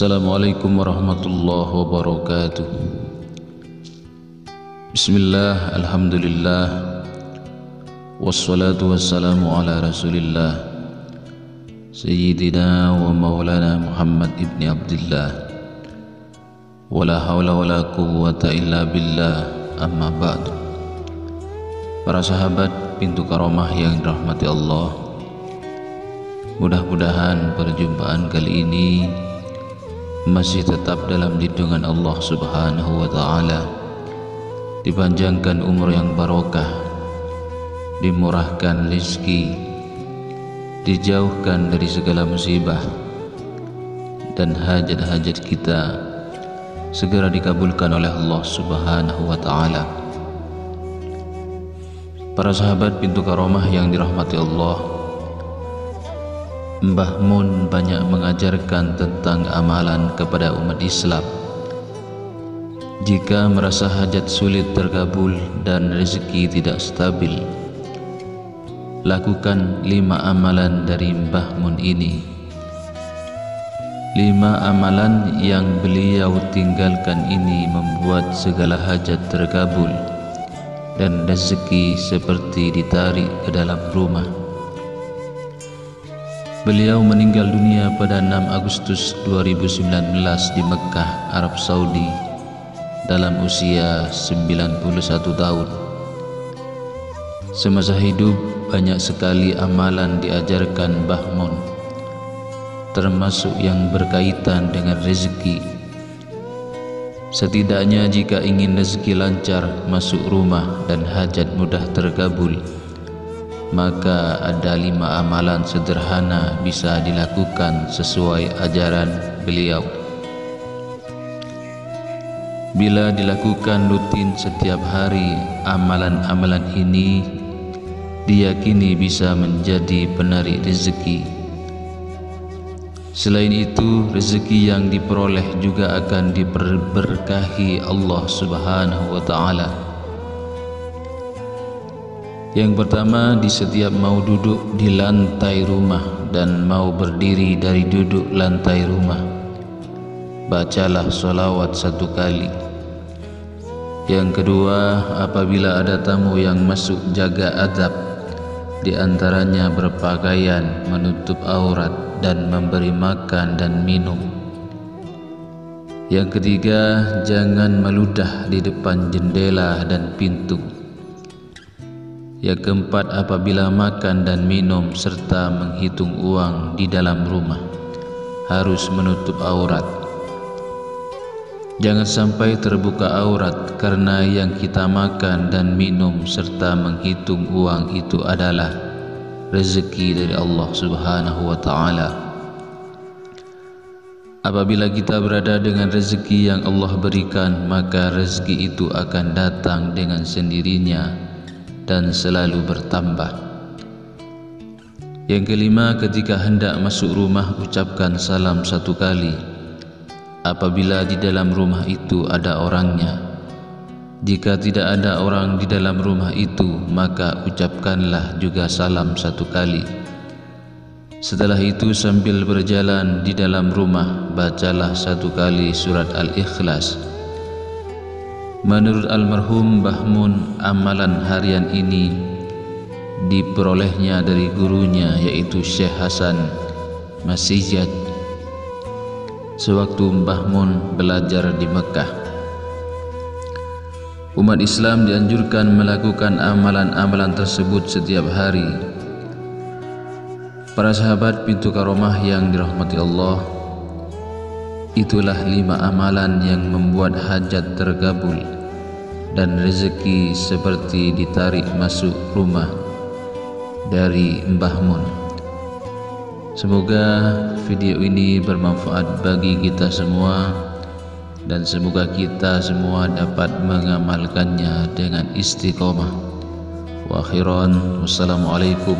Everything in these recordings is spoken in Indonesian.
Assalamualaikum warahmatullahi wabarakatuh. Bismillah, Alhamdulillah. Wassalatu wassalamu ala rasulillah. Sayyidina wa maulana Muhammad ibni Abdullah Wala hawla wala quwwata illa billah amma ba'du Para sahabat pintu karomah yang dirahmati Allah. Mudah-mudahan perjumpaan kali ini masih tetap dalam lindungan Allah Subhanahu wa taala. Dipanjangkan umur yang barokah, dimurahkan rezeki, dijauhkan dari segala musibah dan hajat-hajat kita segera dikabulkan oleh Allah Subhanahu wa taala. Para sahabat pintu karomah yang dirahmati Allah, Mbah Mun banyak mengajarkan tentang amalan kepada umat Islam. Jika merasa hajat sulit terkabul dan rezeki tidak stabil, lakukan lima amalan dari Mbah Mun ini. Lima amalan yang beliau tinggalkan ini membuat segala hajat terkabul dan rezeki seperti ditarik ke dalam rumah. Beliau meninggal dunia pada 6 Agustus 2019 di Mekah, Arab Saudi dalam usia 91 tahun. Semasa hidup banyak sekali amalan diajarkan Bahmun termasuk yang berkaitan dengan rezeki. Setidaknya jika ingin rezeki lancar masuk rumah dan hajat mudah terkabul, maka ada lima amalan sederhana bisa dilakukan sesuai ajaran beliau. Bila dilakukan rutin setiap hari, amalan-amalan ini diyakini bisa menjadi penarik rezeki. Selain itu, rezeki yang diperoleh juga akan diberkahi Allah Subhanahu wa taala. Yang pertama di setiap mau duduk di lantai rumah dan mau berdiri dari duduk lantai rumah Bacalah solawat satu kali. Yang kedua apabila ada tamu yang masuk jaga adab. Di antaranya berpakaian menutup aurat dan memberi makan dan minum. Yang ketiga jangan meludah di depan jendela dan pintu yang keempat apabila makan dan minum serta menghitung uang di dalam rumah harus menutup aurat. Jangan sampai terbuka aurat karena yang kita makan dan minum serta menghitung uang itu adalah rezeki dari Allah Subhanahu wa taala. Apabila kita berada dengan rezeki yang Allah berikan, maka rezeki itu akan datang dengan sendirinya dan selalu bertambah. Yang kelima, ketika hendak masuk rumah, ucapkan salam satu kali. Apabila di dalam rumah itu ada orangnya, jika tidak ada orang di dalam rumah itu, maka ucapkanlah juga salam satu kali. Setelah itu sambil berjalan di dalam rumah, bacalah satu kali surat Al-Ikhlas. Menurut almarhum Bahmun, amalan harian ini diperolehnya dari gurunya yaitu Syekh Hasan Masijad sewaktu Mbah Mun belajar di Mekah. Umat Islam dianjurkan melakukan amalan-amalan tersebut setiap hari. Para sahabat pintu karomah yang dirahmati Allah, Itulah lima amalan yang membuat hajat tergabul dan rezeki seperti ditarik masuk rumah dari Mbah Mun. Semoga video ini bermanfaat bagi kita semua dan semoga kita semua dapat mengamalkannya dengan istiqomah. Wa akhiran wassalamualaikum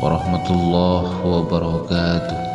warahmatullahi wabarakatuh.